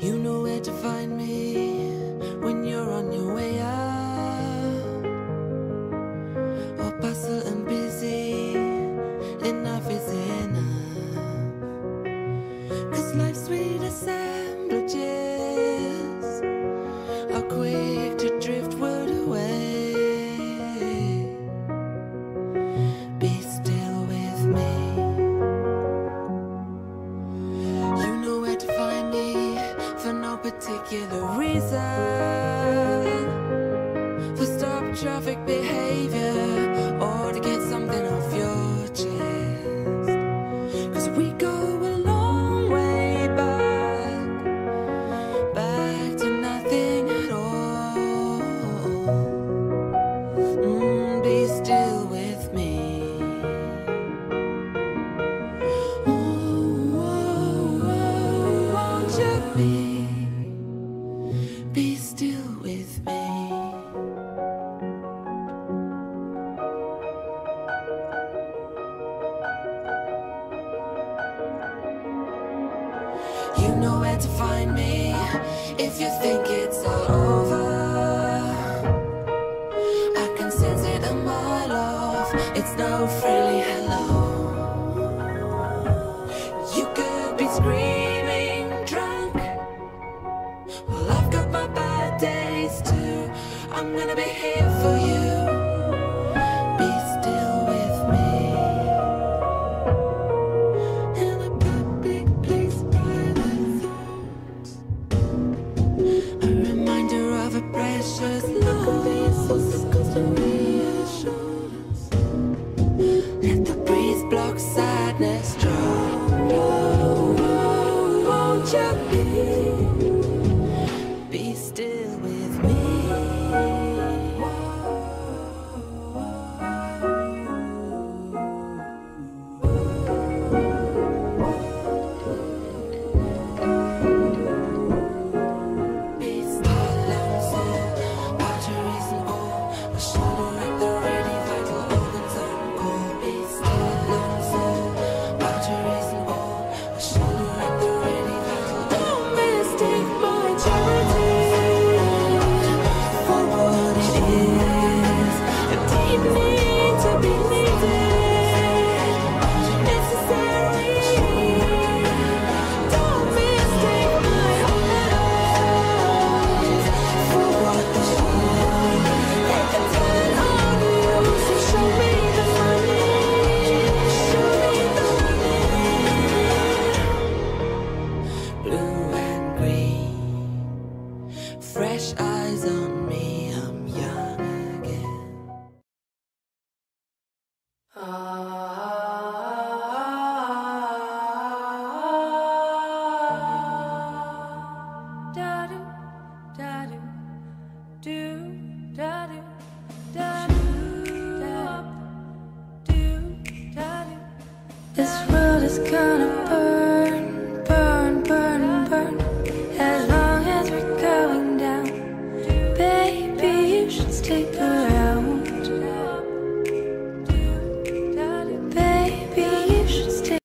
You know where to find me. reason for stop traffic behavior. to find me if you think it's all over. I can sense it a mile off. It's no friendly hello. You could be screaming drunk. Well, I've got my bad days too. I'm gonna be here for you. Next draw. oh, won't you This world is gonna burn, burn, burn, burn. As long as we're going down Baby, you should stay